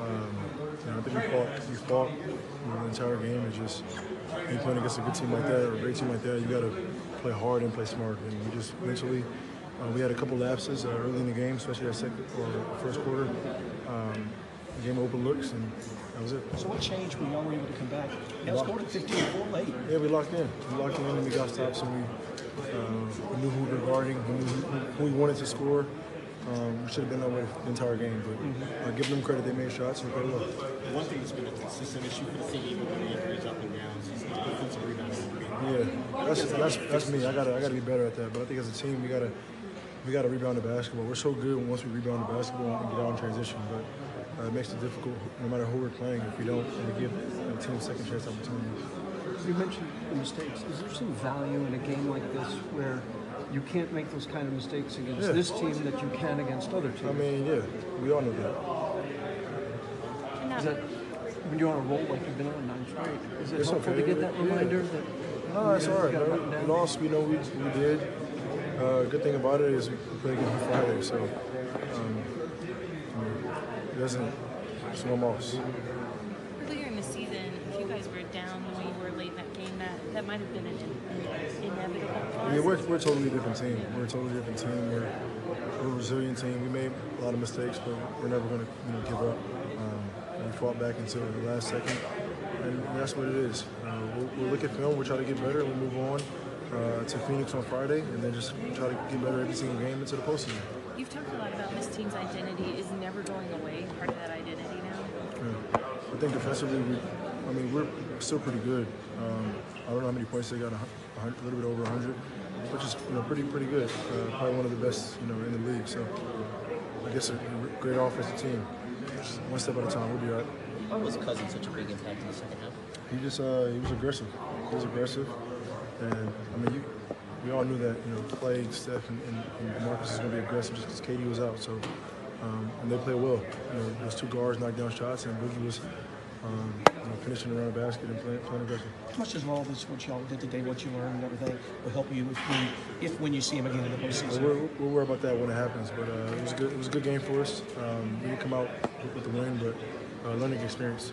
Um, you know, I think we fought, we fought you know, the entire game. It's just you playing against a good team like that or a great team like that, you got to play hard and play smart. And we just mentally, uh, we had a couple lapses uh, early in the game, especially that second or first quarter. Um, the game open looks, and that was it. So what changed when y'all were able to come back? Y'all scored at 15-4 late. Yeah, we locked in. We locked in and we got stops and we, uh, we knew who we were guarding, we knew who, who we wanted to score. Um, we should have been that way the entire game, but uh, give them credit, they made shots and played well. One thing that's been a consistent issue for the team, even when the injuries up and downs, is the defensive rebounding. Yeah, that's, that's that's me. I gotta I gotta be better at that. But I think as a team, we gotta we gotta rebound the basketball. We're so good once we rebound the basketball and get out in transition, but uh, it makes it difficult no matter who we're playing if we don't and we give the team second chance opportunities. You mentioned the mistakes. Is there some value in a game like this where you can't make those kind of mistakes against Yeah. this team that you can against other teams? I mean, yeah, we all know that. is that when you're on a roll like you've been on nine straight? Is it It's helpful okay. to get that Yeah. reminder that? No, it's you all right. gotta man. button down? We lost. We know we, we did. Uh, good thing about it is we play again on Friday, so um, I it doesn't. It's no loss. The season, if you guys were down when you were late in that game, that, that might have been an in, inevitable I mean, we're, we're a totally different team. We're a totally different team. We're, we're a resilient team. We made a lot of mistakes, but we're never going to you know, give up. Um, we fought back until the last second, and that's what it is. Uh, we'll, we'll look at film, we'll try to get better, and we'll move on uh, to Phoenix on Friday, and then just try to get better every single game into the postseason. You've talked a lot about this team's identity is never going away, part of that identity now. Yeah. I think defensively, we, I mean, we're still pretty good. Um, I don't know how many points they got, a, a, little bit over 100, which is you know pretty pretty good. Uh, probably one of the best you know in the league. So I guess a, great offensive team. Just one step at a time, we'll be all right. Why was Cousins such a big impact in the second half? He just uh, he was aggressive. He was aggressive, and I mean, you, we all knew that you know Klay, Steph, and, and, and Marcus is going to be aggressive just because KD was out. So um, and they played well. You know, those two guards knocked down shots, and Boogie was um, you know, finishing around the basket and playing, playing aggressive. How much does all this, what y'all did today, what you learned and everything, will help you if, when, if when you see him again in the postseason? we'll, we'll worry about that when it happens. But uh, it was a good. It was a good game for us. Um, we didn't come out with, with the win, but uh, learning experience.